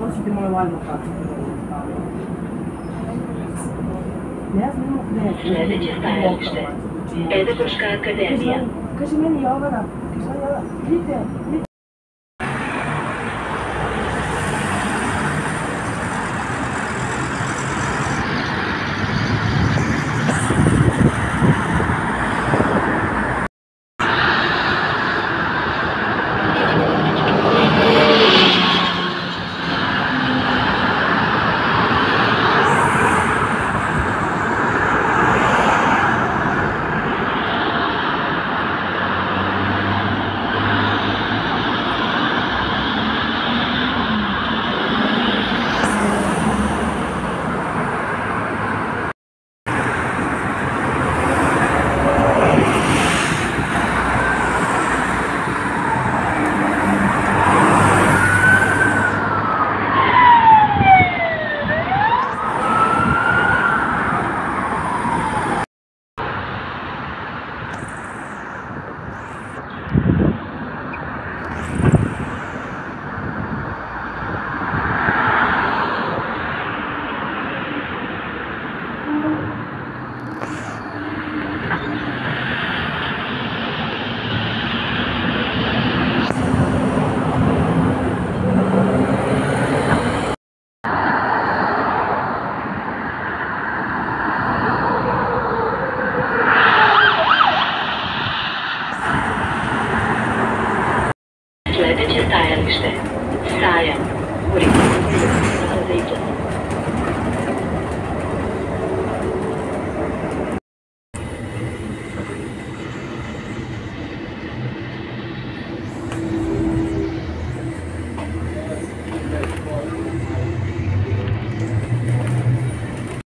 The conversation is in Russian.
площади Это Эдебушка Академия. Кажи мен, я вара. Кажи мен, я. Središte, Sajan, Urik, Zajčan.